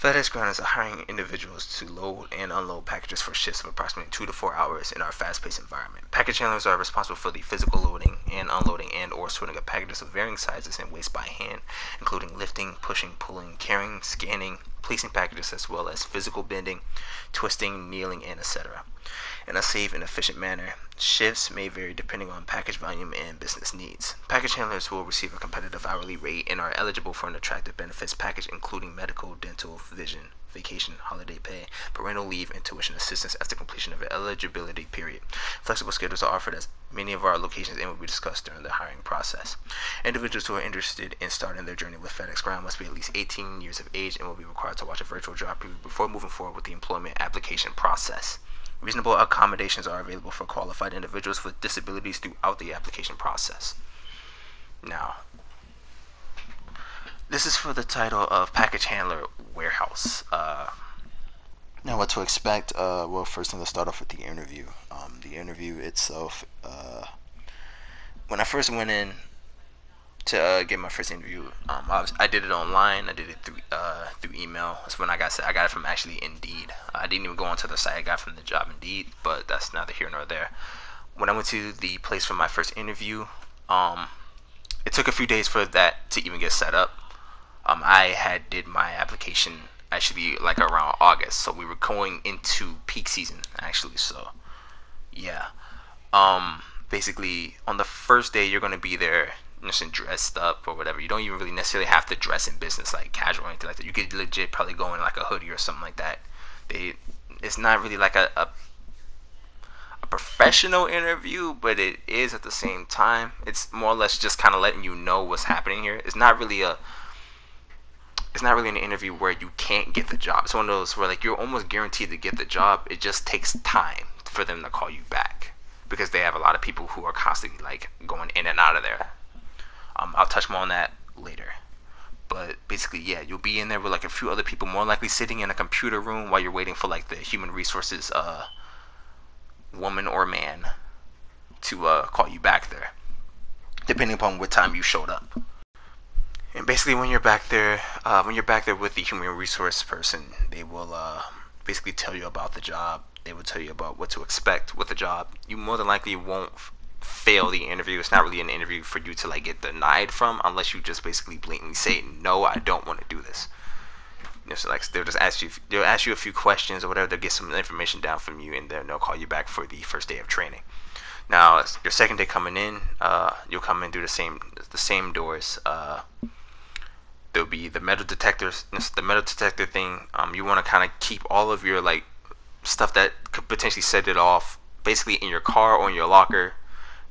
FedEx Ground is hiring individuals to load and unload packages for shifts of approximately two to four hours in our fast-paced environment. Package handlers are responsible for the physical loading and unloading and or sorting of packages of varying sizes and weights by hand, including lifting, pushing, pulling, carrying, scanning, placing packages as well as physical bending, twisting, kneeling, and etc. In a safe and efficient manner, shifts may vary depending on package volume and business needs. Package handlers will receive a competitive hourly rate and are eligible for an attractive benefits package including medical, dental, vision, vacation, holiday pay, parental leave, and tuition assistance after completion of an eligibility period. Flexible schedules are offered at many of our locations and will be discussed during the hiring process. Individuals who are interested in starting their journey with FedEx Ground must be at least 18 years of age and will be required to watch a virtual job before moving forward with the employment application process. Reasonable accommodations are available for qualified individuals with disabilities throughout the application process. Now, this is for the title of package handler warehouse. Uh, now, what to expect? Uh, well, first I'm gonna start off with the interview. Um, the interview itself. Uh, when I first went in to uh, get my first interview, um, I, was, I, did it online. I did it through uh, through email. That's when I got I got it from actually Indeed. I didn't even go onto the site. I got from the job Indeed, but that's neither here nor there. When I went to the place for my first interview, um, it took a few days for that to even get set up. Um, I had did my application actually like around August, so we were going into peak season actually. So yeah, um, basically on the first day you're gonna be there dressed up or whatever. You don't even really necessarily have to dress in business like casual or anything like that. You could legit probably go in like a hoodie or something like that. They, it's not really like a, a a professional interview, but it is at the same time. It's more or less just kind of letting you know what's happening here. It's not really a it's not really an interview where you can't get the job. It's one of those where like you're almost guaranteed to get the job. It just takes time for them to call you back because they have a lot of people who are constantly like going in and out of there. Um, I'll touch more on that later. But basically, yeah, you'll be in there with like a few other people, more likely sitting in a computer room while you're waiting for like the human resources uh, woman or man to uh, call you back there, depending upon what time you showed up. And basically, when you're back there, uh, when you're back there with the human resource person, they will uh, basically tell you about the job. They will tell you about what to expect with the job. You more than likely won't fail the interview. It's not really an interview for you to like get denied from, unless you just basically blatantly say, "No, I don't want to do this." You know, so like they'll just ask you, they'll ask you a few questions or whatever. They'll get some information down from you, and then they'll call you back for the first day of training. Now, your second day coming in, uh, you'll come in through the same the same doors. Uh, there'll be the metal detectors the metal detector thing um, you want to kind of keep all of your like stuff that could potentially set it off basically in your car or in your locker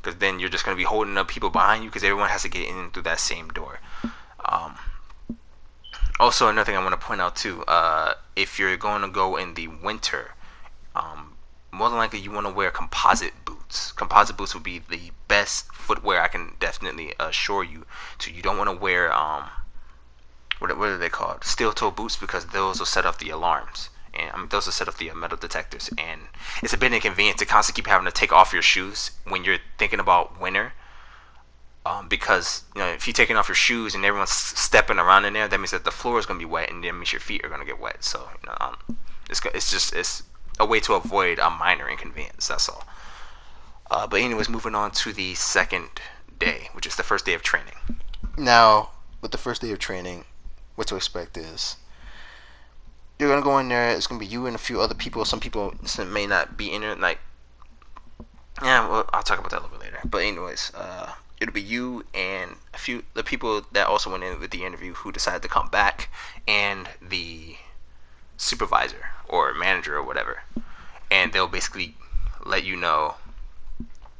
because then you're just going to be holding up people behind you because everyone has to get in through that same door um, also another thing i want to point out too uh, if you're going to go in the winter um, more than likely you want to wear composite boots composite boots would be the best footwear i can definitely assure you so you don't want to wear um, what, what are they called? Steel toe boots because those will set off the alarms. And I mean, those are set off the metal detectors. And it's a bit inconvenient to constantly keep having to take off your shoes when you're thinking about winter. Um, because you know if you're taking off your shoes and everyone's stepping around in there, that means that the floor is gonna be wet, and that means your feet are gonna get wet. So you know, um, it's it's just it's a way to avoid a minor inconvenience. That's all. Uh, but anyways, moving on to the second day, which is the first day of training. Now, with the first day of training, what to expect is you're gonna go in there. It's gonna be you and a few other people. Some people may not be in there. Like, yeah, well, I'll talk about that a little bit later. But anyways, uh, it'll be you and a few the people that also went in with the interview who decided to come back, and the supervisor or manager or whatever, and they'll basically let you know.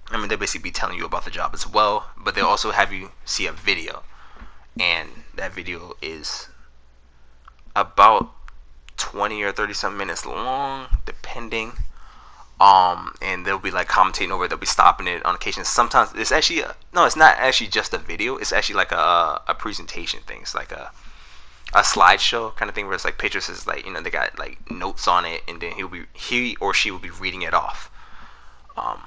I mean, they'll basically be telling you about the job as well, but they'll also have you see a video and that video is about 20 or 30 some minutes long depending um and they'll be like commentating over it they'll be stopping it on occasion sometimes it's actually a, no it's not actually just a video it's actually like a, a presentation thing it's like a a slideshow kind of thing where it's like pictures is like you know they got like notes on it and then he'll be he or she will be reading it off um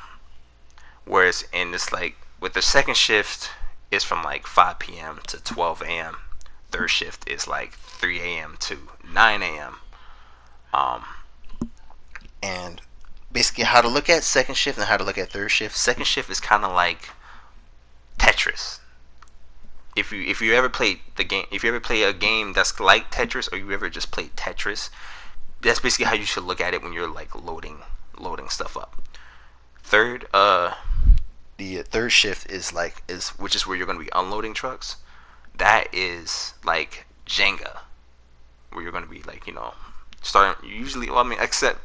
whereas in this like with the second shift is from like 5 p.m. to 12 a.m. third shift is like 3 a.m. to 9 a.m. Um, and basically how to look at second shift and how to look at third shift. Second shift is kind of like Tetris. If you if you ever played the game, if you ever play a game that's like Tetris, or you ever just played Tetris, that's basically how you should look at it when you're like loading loading stuff up. Third, uh, the third shift is like is which is where you're going to be unloading trucks. That is like Jenga, where you're going to be like you know starting usually. Well, I mean, except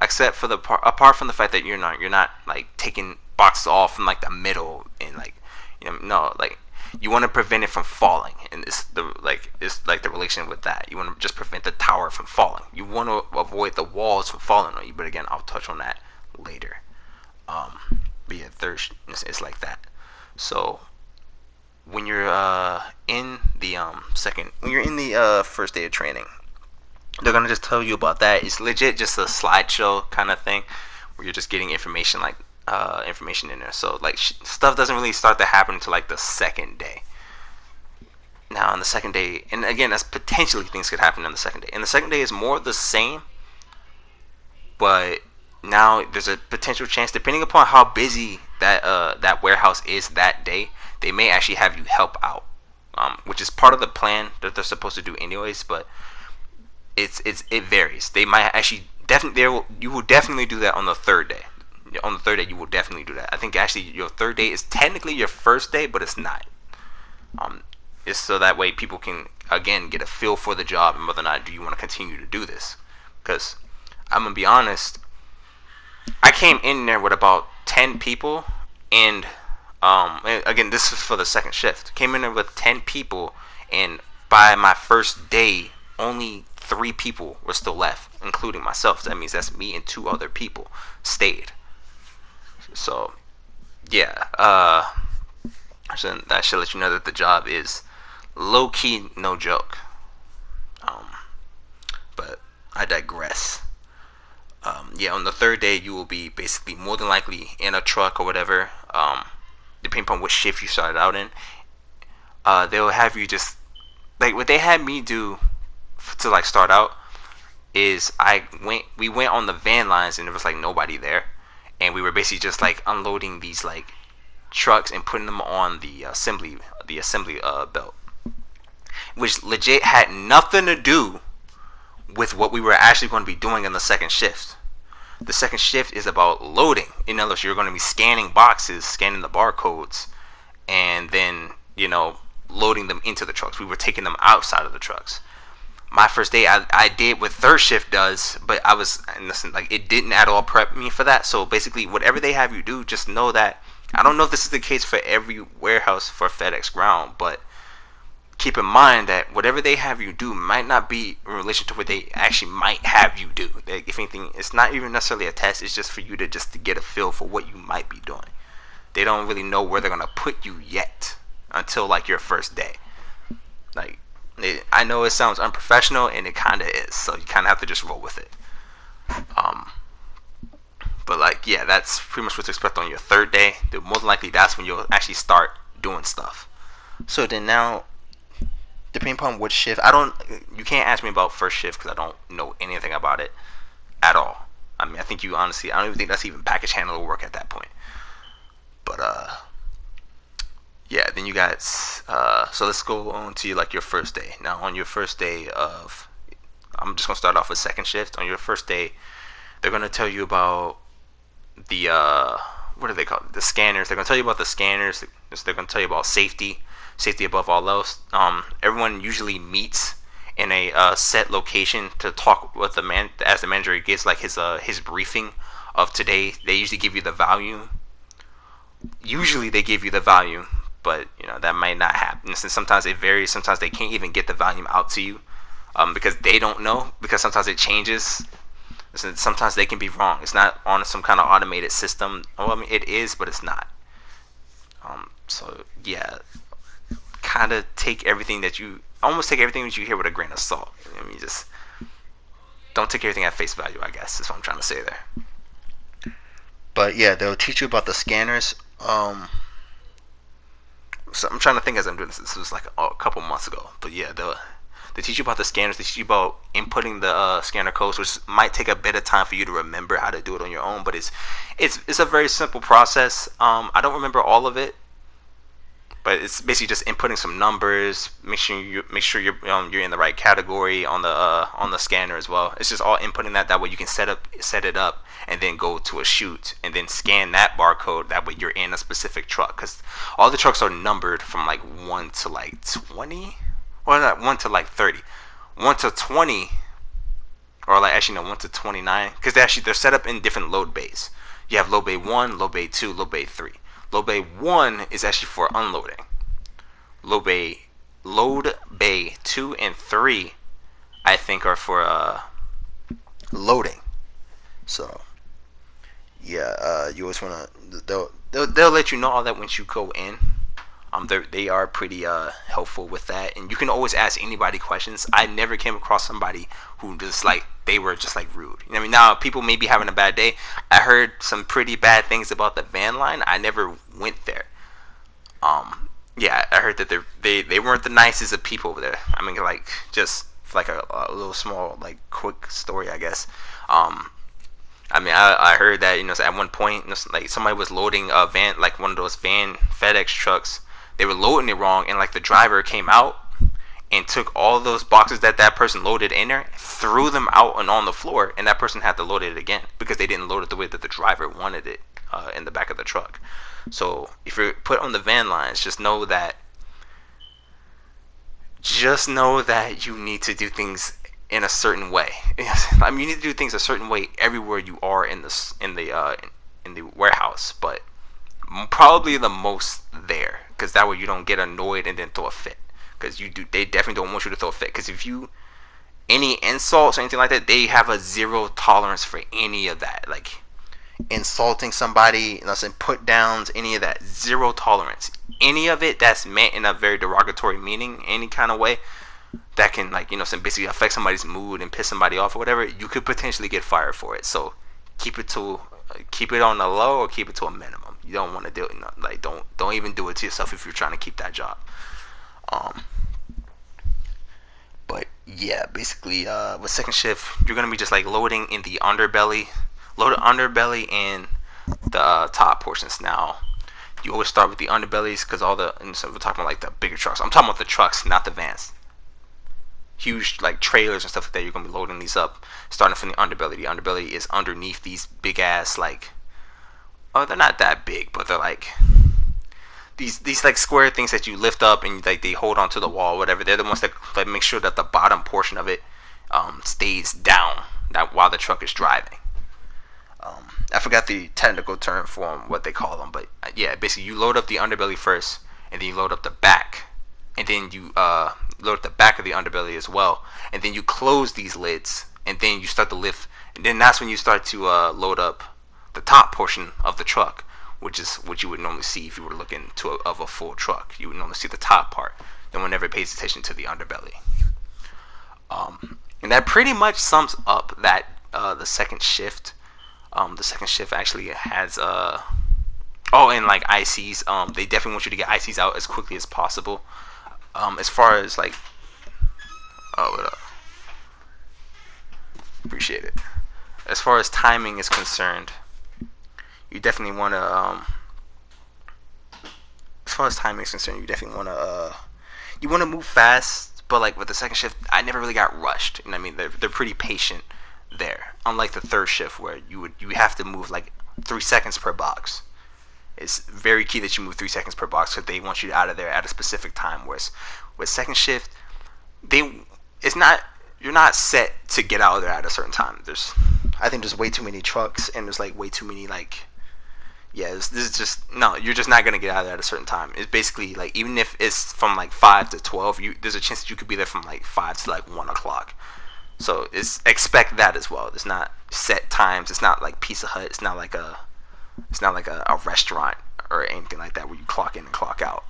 except for the part apart from the fact that you're not you're not like taking boxes off from like the middle and like you know no like you want to prevent it from falling and it's the like it's like the relation with that. You want to just prevent the tower from falling. You want to avoid the walls from falling on you but again i'll touch on that later. Um but yeah third it's, it's like that. So when you're uh in the um second when you're in the uh first day of training they're gonna just tell you about that. It's legit just a slideshow kind of thing where you're just getting information like uh, information in there. So like sh- stuff doesn't really start to happen until like the second day. Now on the second day, and again, that's potentially things could happen on the second day. And the second day is more the same, but now there's a potential chance, depending upon how busy that uh, that warehouse is that day, they may actually have you help out, um, which is part of the plan that they're supposed to do anyways. But it's it's it varies. They might actually definitely there you will definitely do that on the third day. On the third day, you will definitely do that. I think actually your third day is technically your first day, but it's not. Um, it's so that way people can again get a feel for the job and whether or not do you want to continue to do this. Because I'm gonna be honest, I came in there with about ten people, and um, again this is for the second shift. Came in there with ten people, and by my first day, only three people were still left, including myself. That means that's me and two other people stayed. So, yeah, uh, so that should let you know that the job is low key, no joke. Um, but I digress. Um, yeah, on the third day, you will be basically more than likely in a truck or whatever, um, depending upon which shift you started out in. Uh, they'll have you just like what they had me do to like start out is I went we went on the van lines and there was like nobody there and we were basically just like unloading these like trucks and putting them on the assembly the assembly uh, belt which legit had nothing to do with what we were actually going to be doing in the second shift the second shift is about loading. In other words you're going to be scanning boxes scanning the barcodes and then you know loading them into the trucks. We were taking them outside of the trucks. My first day I, I did what third shift does but i was listen like it didn't at all prep me for that. So basically whatever they have you do just know that i don't know if this is the case for every warehouse for fedex ground but keep in mind that whatever they have you do might not be in relation to what they actually might have you do if anything it's not even necessarily a test it's just for you to just to get a feel for what you might be doing they don't really know where they're going to put you yet until like your first day like it, I know it sounds unprofessional, and it kind of is. So you kind of have to just roll with it. Um, but like, yeah, that's pretty much what to expect on your third day. More than likely, that's when you'll actually start doing stuff. So then now, depending upon which shift, I don't. You can't ask me about first shift because I don't know anything about it at all. I mean, I think you honestly, I don't even think that's even package handler work at that point. But uh, yeah, then you got uh, so let's go on to like your first day. Now on your first day of, I'm just gonna start off with second shift. On your first day, they're gonna tell you about the uh, what are they called? The scanners. They're gonna tell you about the scanners. They're gonna tell you about safety, safety above all else. Um, everyone usually meets in a uh, set location to talk with the man as the manager gives like his uh his briefing of today. They usually give you the volume. Usually they give you the volume but you know that might not happen. And sometimes it varies. Sometimes they can't even get the volume out to you um, because they don't know. Because sometimes it changes. Sometimes they can be wrong. It's not on some kind of automated system. Well, I mean it is, but it's not. Um, so yeah, kind of take everything that you almost take everything that you hear with a grain of salt. I mean, just don't take everything at face value. I guess is what I'm trying to say there. But yeah, they'll teach you about the scanners. Um, so I'm trying to think as I'm doing this. This was like a, a couple months ago, but yeah, the they teach you about the scanners. They teach you about inputting the uh, scanner codes, which might take a bit of time for you to remember how to do it on your own. But it's it's it's a very simple process. Um, I don't remember all of it, but it's basically just inputting some numbers. Make sure you make sure you're um, you're in the right category on the uh, on the scanner as well. It's just all inputting that. That way you can set up set it up and then go to a chute and then scan that barcode. That way you're in a specific truck because all the trucks are numbered from like one to like twenty or not one to like 30 one to 20 or like actually no one to 29 because they actually they're set up in different load bays you have load bay 1 load bay 2 load bay 3 load bay 1 is actually for unloading. Load bay load bay 2 and 3 i think are for uh loading. So yeah uh you always want to they'll, they'll they'll let you know all that once you go in. Um, they are pretty uh, helpful with that, and you can always ask anybody questions. I never came across somebody who just like they were just like rude. You know I mean, now people may be having a bad day. I heard some pretty bad things about the van line. I never went there. Um, yeah, I heard that they they weren't the nicest of people over there. I mean, like just like a, a little small like quick story, I guess. Um, I mean, I, I heard that you know at one point, you know, like somebody was loading a van, like one of those van FedEx trucks they were loading it wrong, and like the driver came out and took all those boxes that that person loaded in there, threw them out and on the floor, and that person had to load it again because they didn't load it the way that the driver wanted it uh, in the back of the truck. So if you're put on the van lines, just know that just know that you need to do things in a certain way. I mean, you need to do things a certain way everywhere you are in the in the uh, in the warehouse, but probably the most there because that way you don't get annoyed and then throw a fit because you do they definitely don't want you to throw a fit because if you any insults or anything like that they have a zero tolerance for any of that like insulting somebody let's put downs any of that zero tolerance any of it that's meant in a very derogatory meaning any kind of way that can like you know some basically affect somebody's mood and piss somebody off or whatever you could potentially get fired for it so keep it to keep it on the low or keep it to a minimum you don't want to do it. Like don't don't even do it to yourself if you're trying to keep that job. Um, but yeah, basically, uh, with second shift, you're gonna be just like loading in the underbelly, load the underbelly and the uh, top portions. Now, you always start with the underbellies because all the and so we're talking about like the bigger trucks. I'm talking about the trucks, not the vans. Huge like trailers and stuff like that. You're gonna be loading these up, starting from the underbelly. The underbelly is underneath these big ass like oh, they're not that big, but they're like these these like square things that you lift up and like they hold onto the wall, whatever. They're the ones that like make sure that the bottom portion of it um, stays down that while the truck is driving. Um, I forgot the technical term for them, what they call them, but uh, yeah, basically you load up the underbelly first, and then you load up the back, and then you uh, load up the back of the underbelly as well, and then you close these lids, and then you start to lift, and then that's when you start to uh, load up the top portion of the truck, which is what you would normally see if you were looking to a, of a full truck. You would normally see the top part. No one ever pays attention to the underbelly. Um, and that pretty much sums up that uh, the second shift. Um, the second shift actually has uh, oh, and like ICs. Um, they definitely want you to get ICs out as quickly as possible. Um, as far as like, oh, what up? Appreciate it. As far as timing is concerned you definitely want to, um, as far as timing is concerned, you definitely want to, uh, you want to move fast, but like with the second shift, I never really got rushed. You know I mean? They're, they're pretty patient there. Unlike the third shift where you would, you have to move like three seconds per box. It's very key that you move three seconds per box because they want you out of there at a specific time. Whereas with second shift, they, it's not, you're not set to get out of there at a certain time. There's, I think there's way too many trucks and there's like way too many like yeah, this, this, is just no. You're just not gonna get out of there at a certain time. It's basically like even if it's from like five to twelve, you there's a chance that you could be there from like five to like one o'clock. So it's expect that as well. It's not set times. It's not like Pizza Hut. It's not like a it's not like a, a restaurant or anything like that where you clock in and clock out.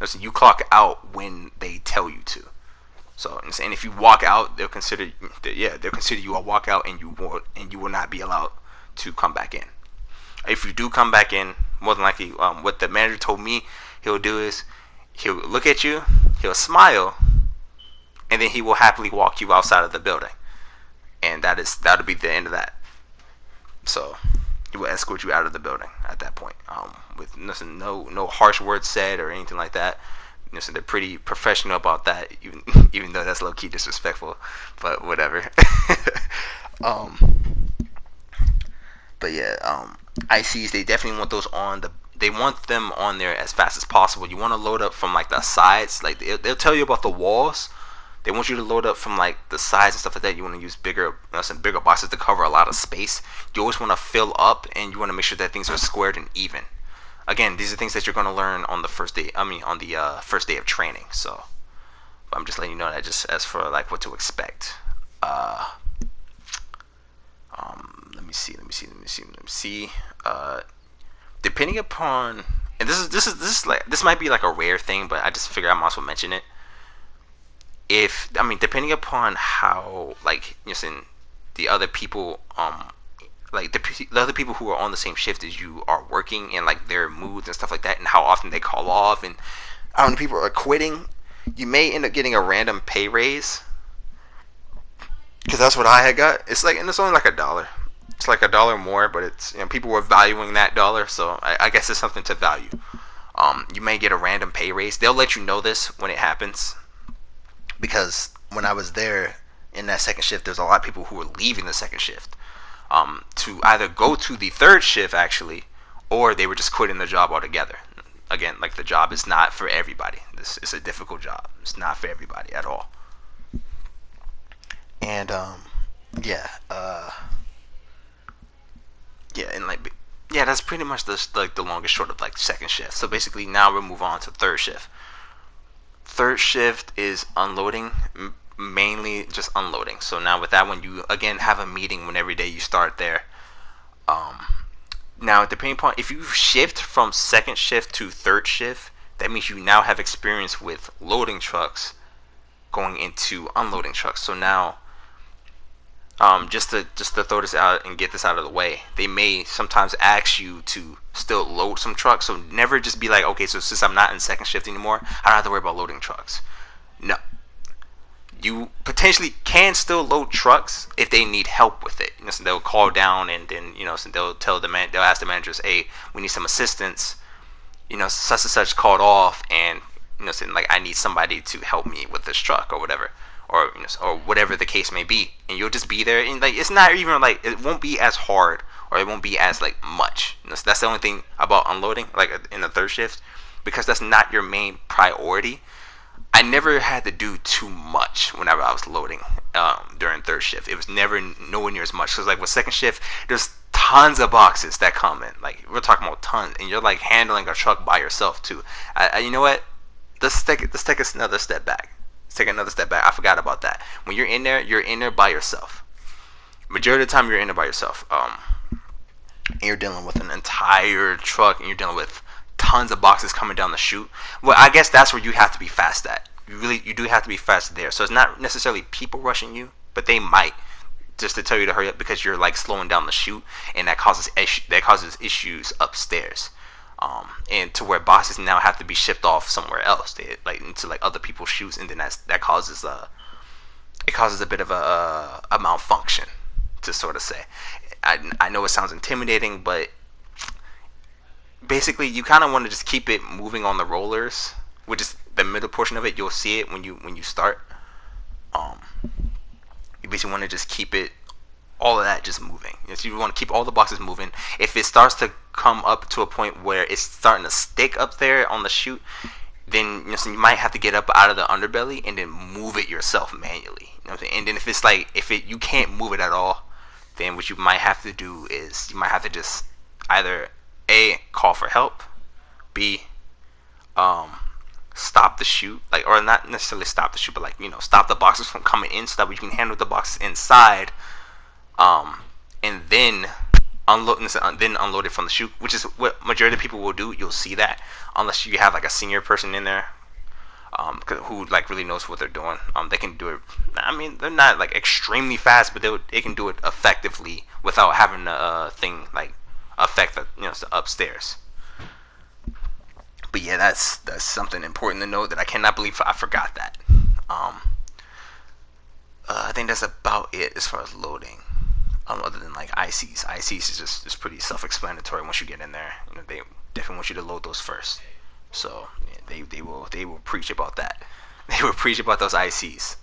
Listen, you clock out when they tell you to. So I'm if you walk out, they'll consider yeah they'll consider you a walkout and you won't and you will not be allowed to come back in if you do come back in, more than likely, um, what the manager told me, he'll do is he'll look at you, he'll smile, and then he will happily walk you outside of the building. And that is that'll be the end of that. So he will escort you out of the building at that point, um, with nothing, no no harsh words said or anything like that. They're pretty professional about that, even even though that's low key disrespectful, but whatever. um, but yeah, um, ICs they definitely want those on the. They want them on there as fast as possible. You want to load up from like the sides, like they'll, they'll tell you about the walls. They want you to load up from like the sides and stuff like that. You want to use bigger, some bigger boxes to cover a lot of space. You always want to fill up, and you want to make sure that things are squared and even. Again, these are things that you're going to learn on the first day. I mean, on the uh, first day of training. So, I'm just letting you know that just as for like what to expect. Uh, um, let me see. Let me see. Let me see. Let me see. Uh, depending upon, and this is this is this is like this might be like a rare thing, but I just figure I might as well mention it. If I mean, depending upon how like you know, the other people um like the, the other people who are on the same shift as you are working and like their moods and stuff like that and how often they call off and how many people are quitting you may end up getting a random pay raise because that's what i had got it's like and it's only like a dollar it's like a dollar more but it's you know people were valuing that dollar so i, I guess it's something to value um, you may get a random pay raise they'll let you know this when it happens because when i was there in that second shift there's a lot of people who were leaving the second shift um, to either go to the third shift actually, or they were just quitting the job altogether. Again, like the job is not for everybody. This is a difficult job. It's not for everybody at all. And um, yeah, uh, yeah, and like yeah, that's pretty much the like the longest short of like second shift. So basically, now we move on to third shift. Third shift is unloading mainly just unloading. So now with that one, you again have a meeting when every day you start there. Um, now pain point, if you shift from second shift to third shift, that means you now have experience with loading trucks going into unloading trucks. So now, um, just to just to throw this out and get this out of the way, they may sometimes ask you to still load some trucks. So never just be like, okay, so since I'm not in second shift anymore, I don't have to worry about loading trucks. No, you potentially can still load trucks if they need help with it. You know, so they'll call down and then you know so they'll tell the man they'll ask the managers, hey, we need some assistance. You know, such and such called off, and you know, saying like I need somebody to help me with this truck or whatever, or you know, or whatever the case may be, and you'll just be there. And like it's not even like it won't be as hard or it won't be as like much. You know, so that's the only thing about unloading, like in the third shift, because that's not your main priority I never had to do too much whenever I was loading um, during third shift. It was never nowhere near as much. Because like with second shift, there's tons of boxes that come in. Like we're talking about tons, and you're like handling a truck by yourself too. I, I, you know what? Let's take let's take another step back. Take another step back. I forgot about that. When you're in there, you're in there by yourself. Majority of the time, you're in there by yourself. Um, and you're dealing with an entire truck, and you're dealing with tons of boxes coming down the chute. Well, I guess that's where you have to be fast at. You really, you do have to be fast there. So it's not necessarily people rushing you, but they might just to tell you to hurry up because you're like slowing down the chute, and that causes that causes issues upstairs. Um, and to where boxes now have to be shipped off somewhere else, they, like into like other people's shoes, and then that's that causes a it causes a bit of a, a malfunction, to sort of say. I, I know it sounds intimidating, but basically you kind of want to just keep it moving on the rollers, which is the middle portion of it. You'll see it when you when you start. Um, you basically want to just keep it all of that just moving. If you want to keep all the boxes moving, if it starts to come up to a point where it's starting to stick up there on the chute, then you, know, so you might have to get up out of the underbelly and then move it yourself manually. You know and then if it's like if it you can't move it at all, then what you might have to do is you might have to just either a call for help b um stop the chute like or not necessarily stop the chute but like you know stop the boxes from coming in so that we can handle the boxes inside um and then unload then unload it from the chute which is what majority of people will do you'll see that unless you have like a senior person in there um, who like really knows what they're doing. Um, they can do it. I mean, they're not like extremely fast, but they they can do it effectively without having a uh, thing like affect the you know the upstairs. but yeah, that's that's something important to note that I cannot believe I forgot that. Um, uh, I think that's about it as far as loading. Um, other than like ICs, ICs is just is pretty self-explanatory once you get in there. You know, they definitely want you to load those first. So yeah, they they will they will preach about that. They will preach about those ICs,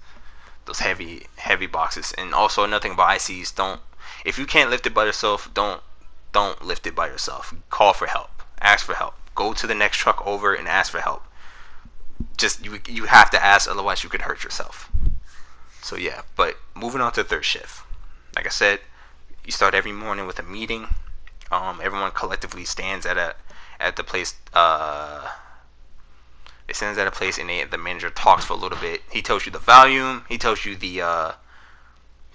those heavy heavy boxes. And also another thing about ICs, don't if you can't lift it by yourself, don't don't lift it by yourself. Call for help. Ask for help. Go to the next truck over and ask for help. Just you you have to ask, otherwise you could hurt yourself. So yeah, but moving on to third shift. Like I said, you start every morning with a meeting. Um, everyone collectively stands at a at the place. Uh, it stands at a place, and they, the manager talks for a little bit. He tells you the volume. He tells you the uh,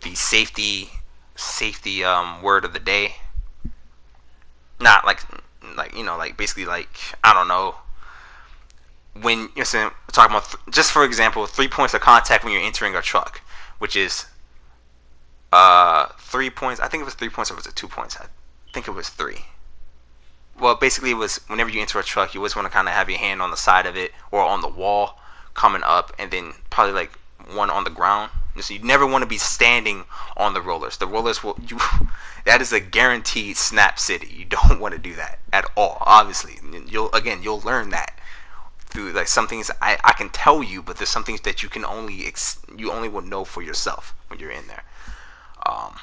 the safety safety um, word of the day. Not like like you know like basically like I don't know when you're saying, talking about th- just for example three points of contact when you're entering a truck, which is uh three points. I think it was three points or was it two points? I think it was three. Well, basically, it was whenever you enter a truck, you always want to kind of have your hand on the side of it or on the wall coming up, and then probably like one on the ground. So you never want to be standing on the rollers. The rollers will you. That is a guaranteed snap city. You don't want to do that at all. Obviously, you'll again you'll learn that through like some things I, I can tell you, but there's some things that you can only ex- you only will know for yourself when you're in there. Um,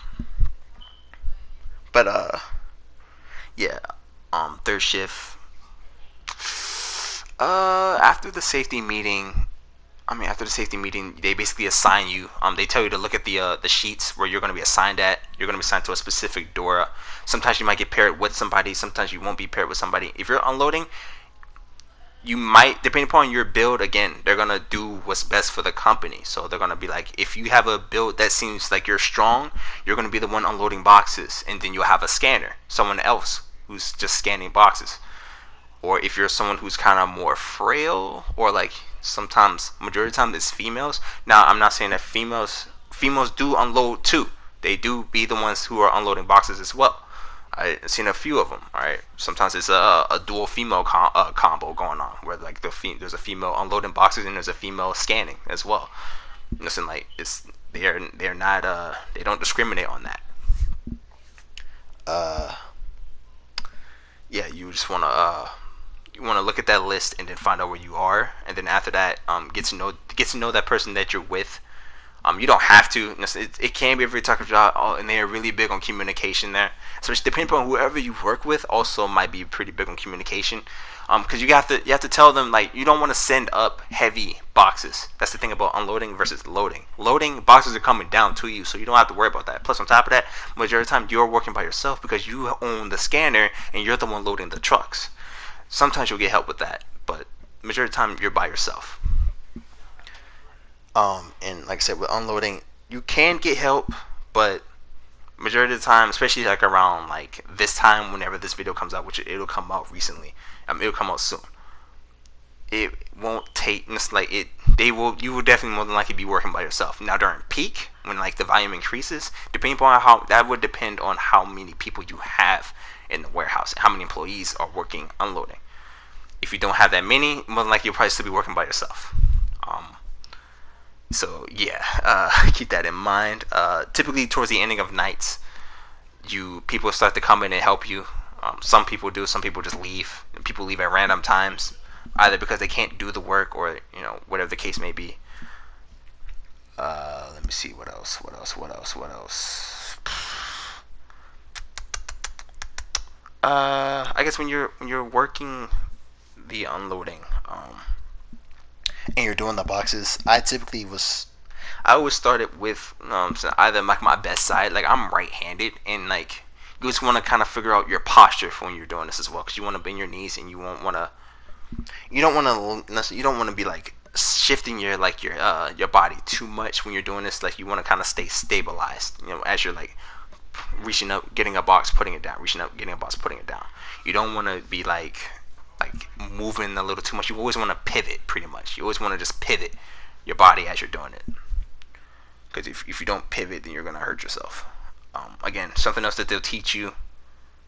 but uh, yeah. Um, third shift. Uh, after the safety meeting, I mean, after the safety meeting, they basically assign you. Um, they tell you to look at the uh, the sheets where you're going to be assigned at. You're going to be assigned to a specific door. Sometimes you might get paired with somebody. Sometimes you won't be paired with somebody. If you're unloading, you might, depending upon your build, again, they're gonna do what's best for the company. So they're gonna be like, if you have a build that seems like you're strong, you're gonna be the one unloading boxes, and then you'll have a scanner, someone else who's just scanning boxes. Or if you're someone who's kind of more frail, or like sometimes majority of the time it's females. Now I'm not saying that females females do unload too. They do be the ones who are unloading boxes as well. I've seen a few of them. Right, sometimes it's a, a dual female com- uh, combo going on where like the fe- there's a female unloading boxes and there's a female scanning as well. Listen, like it's they're they're not uh they don't discriminate on that. Uh, yeah, you just wanna uh you want to look at that list and then find out where you are, and then after that, um, get to know get to know that person that you're with. Um, you don't have to. It, it can be a very talkative job, oh, and they are really big on communication there. Especially depending on whoever you work with, also might be pretty big on communication. Um, because you have to you have to tell them like you don't want to send up heavy boxes. That's the thing about unloading versus loading. Loading boxes are coming down to you, so you don't have to worry about that. Plus, on top of that, majority of the time you're working by yourself because you own the scanner and you're the one loading the trucks. Sometimes you'll get help with that, but majority of the time you're by yourself. Um, and like I said, with unloading, you can get help, but majority of the time, especially like around like this time, whenever this video comes out, which it'll come out recently, um, it'll come out soon. It won't take like it. They will. You will definitely more than likely be working by yourself. Now during peak, when like the volume increases, depending upon how that would depend on how many people you have in the warehouse, how many employees are working unloading. If you don't have that many, more than likely you'll probably still be working by yourself. Um, so yeah, uh, keep that in mind. Uh, typically, towards the ending of nights, you people start to come in and help you. Um, some people do. Some people just leave. People leave at random times, either because they can't do the work or you know whatever the case may be. Uh, let me see what else. What else? What else? What else? Uh, I guess when you're when you're working the unloading, um, and you're doing the boxes, I typically was. I always started with um, either like my best side, like I'm right-handed, and like you just want to kind of figure out your posture for when you're doing this as well, because you want to bend your knees and you won't want to. You don't want to. You don't want to be like shifting your like your uh your body too much when you're doing this. Like you want to kind of stay stabilized, you know, as you're like reaching up, getting a box, putting it down, reaching up, getting a box, putting it down. You don't want to be like like moving a little too much. You always want to pivot, pretty much. You always want to just pivot your body as you're doing it. Because if, if you don't pivot, then you're gonna hurt yourself. Um, again, something else that they'll teach you,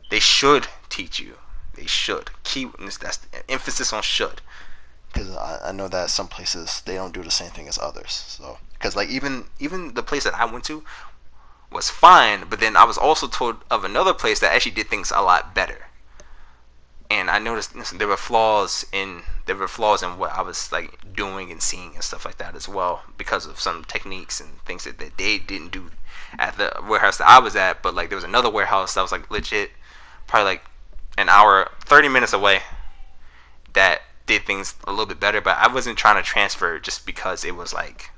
they should teach you, They should. Key that's emphasis on should. Because I, I know that some places they don't do the same thing as others. So because like even even the place that I went to was fine, but then I was also told of another place that actually did things a lot better. And I noticed there were flaws in there were flaws in what I was like doing and seeing and stuff like that as well because of some techniques and things that, that they didn't do at the warehouse that I was at. But like there was another warehouse that was like legit, probably like an hour, thirty minutes away, that did things a little bit better. But I wasn't trying to transfer just because it was like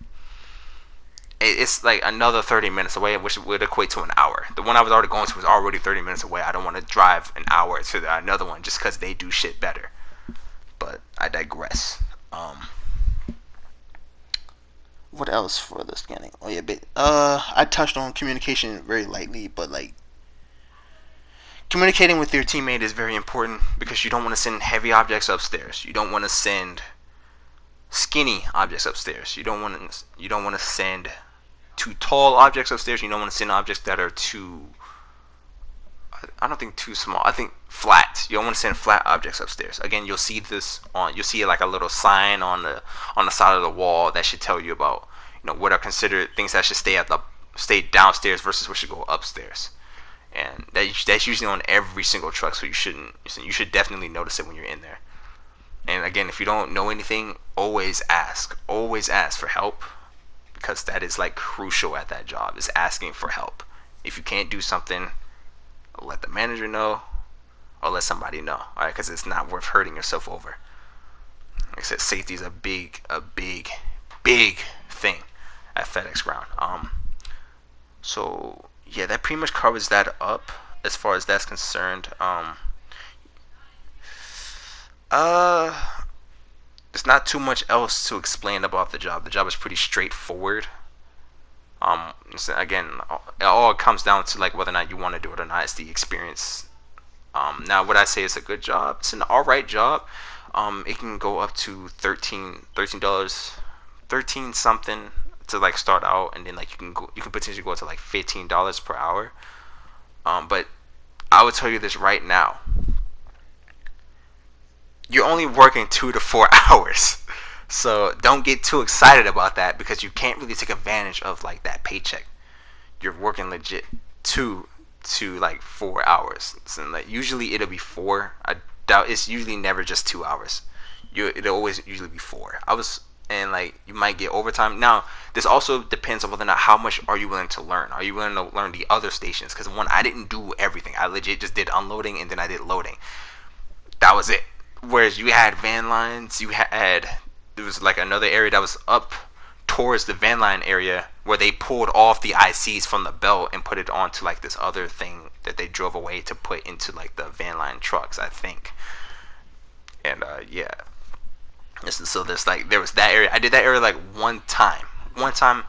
it's like another 30 minutes away, which would equate to an hour. The one I was already going to was already 30 minutes away. I don't want to drive an hour to the, another one just because they do shit better. But I digress. Um, what else for the scanning? Oh yeah, but, uh, I touched on communication very lightly, but like communicating with your teammate is very important because you don't want to send heavy objects upstairs. You don't want to send skinny objects upstairs. You don't want to you don't want to send too tall objects upstairs. You don't want to send objects that are too. I don't think too small. I think flat. You don't want to send flat objects upstairs. Again, you'll see this on. You'll see like a little sign on the on the side of the wall that should tell you about you know what are considered things that should stay at the stay downstairs versus what should go upstairs. And that that's usually on every single truck, so you shouldn't. You should definitely notice it when you're in there. And again, if you don't know anything, always ask. Always ask for help because that is like crucial at that job is asking for help. If you can't do something, let the manager know or let somebody know. All right, because it's not worth hurting yourself over. Like I said, safety is a big, a big, big thing at FedEx Ground. Um, so yeah, that pretty much covers that up as far as that's concerned. Um, uh, there's not too much else to explain about the job. The job is pretty straightforward. Um, again, it all comes down to like whether or not you want to do it or not. It's the experience. Um, now, would I say it's a good job? It's an all right job. Um, it can go up to 13 dollars, 13 something to like start out, and then like you can go, you can potentially go to like 15 dollars per hour. Um, but I would tell you this right now you're only working two to four hours. So don't get too excited about that because you can't really take advantage of like that paycheck. You're working legit two to like four hours. So like usually it'll be four. I doubt it's usually never just two hours. You it'll always usually be four. I was and like you might get overtime. Now this also depends on whether or not how much are you willing to learn. Are you willing to learn the other stations? Because one, I didn't do everything. I legit just did unloading and then I did loading. That was it whereas you had van lines, you had there was like another area that was up towards the van line area where they pulled off the ICs from the belt and put it onto like this other thing that they drove away to put into like the van line trucks, I think. And uh, yeah, so there's like there was that area. I did that area like one time. One time,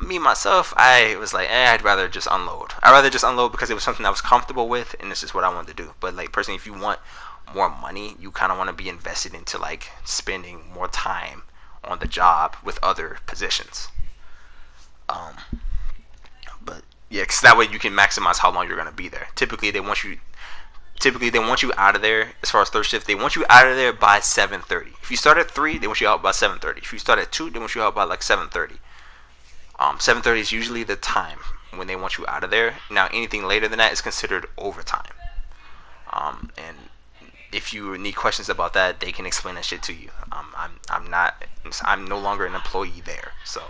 me myself, I was like, eh, I'd rather just unload. I'd rather just unload because it was something I was comfortable with, and this is what I wanted to do. But like personally, if you want more money, you kind of want to be invested into like spending more time on the job with other positions. Um, but yeah, because that way you can maximize how long you're gonna be there. Typically, they want you. Typically, they want you out of there as far as third shift. They want you out of there by 7:30. If you start at three, they want you out by 7:30. If you start at two, they want you out by like 7:30. Um, 7:30 is usually the time when they want you out of there. Now, anything later than that is considered overtime. Um, and if you need questions about that, they can explain that shit to you. Um, I'm I'm not I'm no longer an employee there, so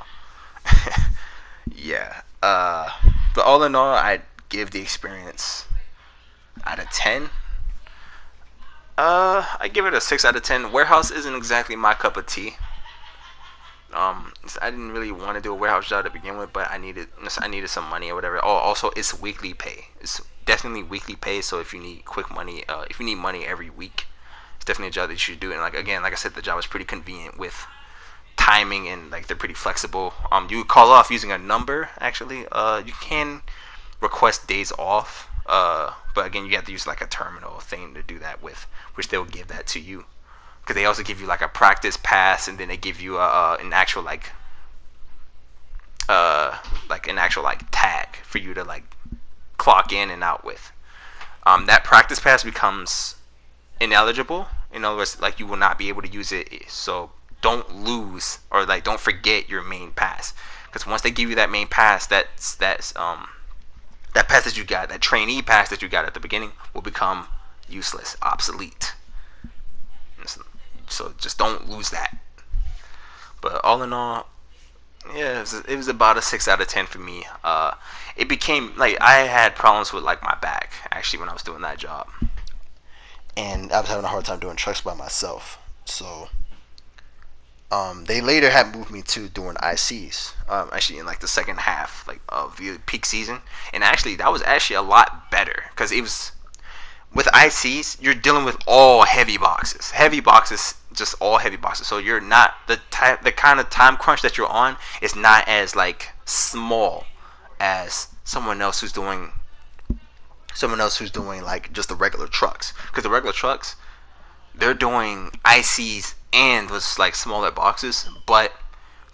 yeah. Uh, but all in all, I'd give the experience out of ten. Uh, I give it a six out of ten. Warehouse isn't exactly my cup of tea. Um, I didn't really want to do a warehouse job to begin with, but I needed I needed some money or whatever. Oh, also it's weekly pay. It's definitely weekly pay. So if you need quick money, uh, if you need money every week, it's definitely a job that you should do. And like again, like I said, the job is pretty convenient with timing and like they're pretty flexible. Um, you call off using a number. Actually, uh, you can request days off. Uh, but again, you have to use like a terminal thing to do that with, which they'll give that to you. Because they also give you like a practice pass, and then they give you a, an actual like, uh, like an actual like tag for you to like clock in and out with. Um, that practice pass becomes ineligible. In other words, like you will not be able to use it. So don't lose or like don't forget your main pass because once they give you that main pass, that's that's um that pass that you got, that trainee pass that you got at the beginning, will become useless, obsolete. So just don't lose that. But all in all, yeah, it was, it was about a six out of ten for me. Uh, it became like I had problems with like my back actually when I was doing that job, and I was having a hard time doing trucks by myself. So um, they later had moved me to doing ICs. Um, actually, in like the second half, like of the peak season, and actually that was actually a lot better because it was with ICs you're dealing with all heavy boxes, heavy boxes, just all heavy boxes. So you're not the type, the kind of time crunch that you're on is not as like small as someone else who's doing someone else who's doing like just the regular trucks because the regular trucks they're doing ICs and was like smaller boxes, but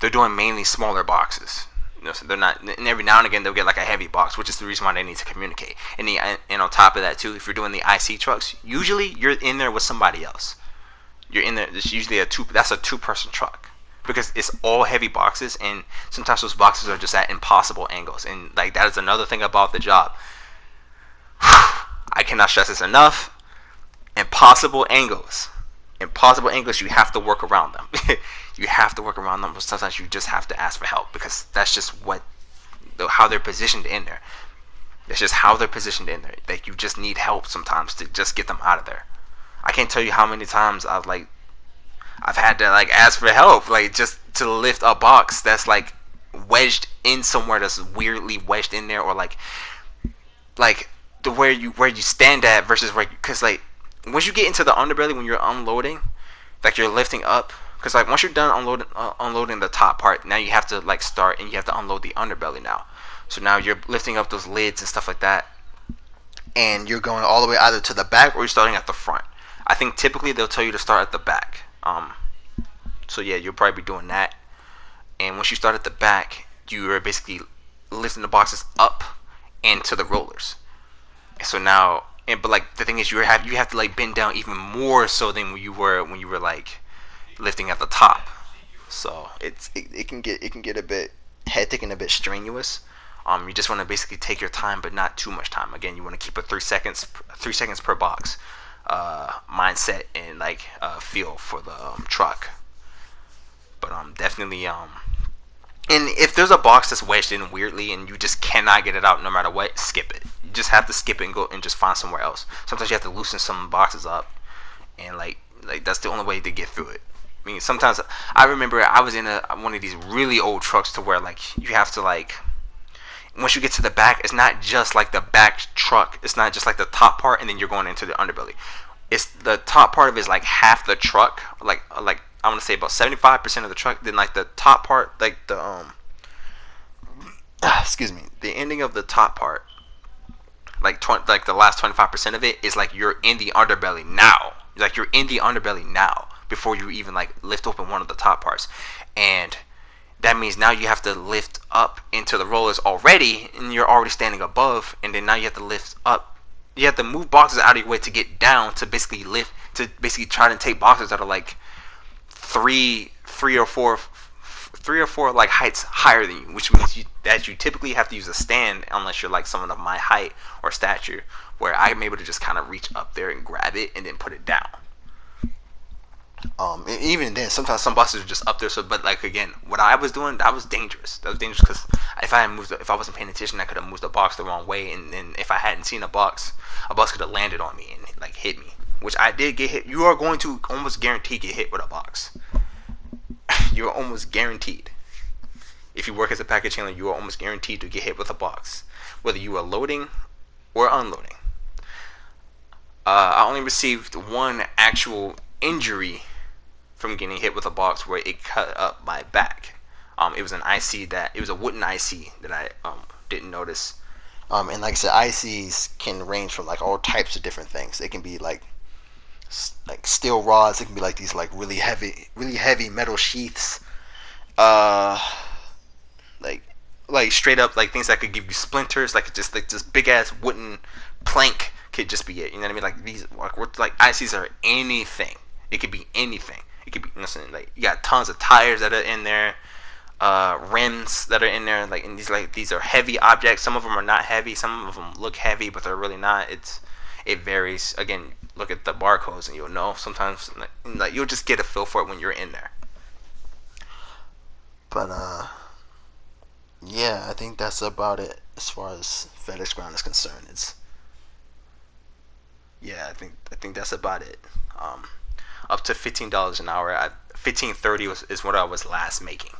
they're doing mainly smaller boxes. You know, so they're not. And every now and again they'll get like a heavy box, which is the reason why they need to communicate. And the and on top of that too, if you're doing the IC trucks, usually you're in there with somebody else. You're in there. It's usually a two. That's a two-person truck because it's all heavy boxes, and sometimes those boxes are just at impossible angles. And like that is another thing about the job. I cannot stress this enough. Impossible angles impossible angles. you have to work around them. you have to work around them, sometimes you just have to ask for help because that's just what how they're positioned in there. That's just how they're positioned in there. Like you just need help sometimes to just get them out of there. I can't tell you how many times I've like I've had to like ask for help, like just to lift a box that's like wedged in somewhere that's weirdly wedged in there, or like like the where you where you stand at versus where because like once you get into the underbelly when you're unloading, like you're lifting up, because like once you're done unloading uh, unloading the top part, now you have to like start and you have to unload the underbelly now. So now you're lifting up those lids and stuff like that, and you're going all the way either to the back or you're starting at the front. I think typically they'll tell you to start at the back. Um, so yeah, you'll probably be doing that. And once you start at the back, you are basically lifting the boxes up and to the rollers. So now and but like the thing is you have you have to like bend down even more so than when you were when you were like lifting at the top so it's it, it can get it can get a bit hectic and a bit strenuous um you just want to basically take your time but not too much time again you want to keep a three seconds three seconds per box uh mindset and like uh feel for the um, truck but um definitely um and if there's a box that's wedged in weirdly and you just cannot get it out no matter what skip it You just have to skip it and go and just find somewhere else. Sometimes you have to loosen some boxes up, and like like that's the only way to get through it. I mean, sometimes I remember I was in a one of these really old trucks to where like you have to like once you get to the back, it's not just like the back truck. It's not just like the top part and then you're going into the underbelly. It's the top part of it is like half the truck, like like I want to say about 75% of the truck. Then like the top part, like the um, excuse me, the ending of the top part like 20, like the last 25% of it is like you're in the underbelly now. Like you're in the underbelly now before you even like lift open one of the top parts. And that means now you have to lift up into the rollers already and you're already standing above and then now you have to lift up. You have to move boxes out of your way to get down to basically lift to basically try to take boxes that are like three three or four three or four like heights higher than you, which means you, that you typically have to use a stand unless you're like someone of my height or stature, where I'm able to just kind of reach up there and grab it and then put it down. Um, even then, sometimes some boxes are just up there. So, but like again, what I was doing, that was dangerous. That was dangerous because if I had moved, if I wasn't paying attention, I could have moved the box the wrong way, and then if I hadn't seen a box, a box could have landed on me and like hit me, which I did get hit. You are going to almost guarantee get hit with a box. you're almost guaranteed. If you work as a package handler, you are almost guaranteed to get hit with a box, whether you are loading or unloading. Uh, I only received one actual injury from getting hit with a box where it cut up my back. Um, it was an IC that it was a wooden IC that I um, didn't notice. Um, and like I said, ICs can range from like all types of different things. They can be like like steel rods. It can be like these like really heavy, really heavy metal sheaths. Uh, like like straight up like things that could give you splinters. Like just like this big ass wooden plank could just be it. You know what I mean? Like these, like like ICs are anything. It could be anything. It could be listen, like you got tons of tires that are in there, uh, rims that are in there. Like and these like these are heavy objects. Some of them are not heavy. Some of them look heavy, but they're really not. It's it varies. Again, look at the barcodes and you'll know. Sometimes like, like you'll just get a feel for it when you're in there. But uh, yeah, I think that's about it as far as FedEx Ground is concerned. It's yeah, I think I think that's about it. Um, up to fifteen dollars an hour. I, fifteen thirty was is what I was last making,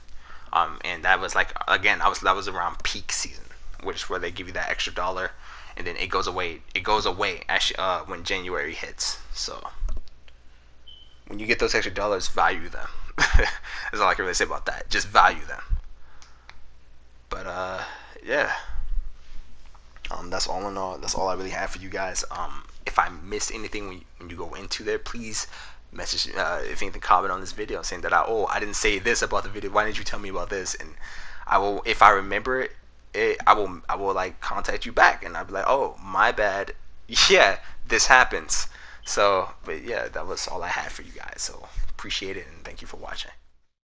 um, and that was like again I was that was around peak season, which is where they give you that extra dollar, and then it goes away. It goes away actually uh, when January hits. So when you get those extra dollars, value them. That's all I can really say about that. Just value them. But uh, yeah. Um, that's all in all. That's all I really have for you guys. Um, if I missed anything when you, when you go into there, please message uh, if anything comment on this video saying that I oh I didn't say this about the video. Why didn't you tell me about this? And I will if I remember it, it I will I will like contact you back and I'll be like oh my bad. Yeah, this happens. So, but yeah, that was all I had for you guys. So appreciate it and thank you for watching.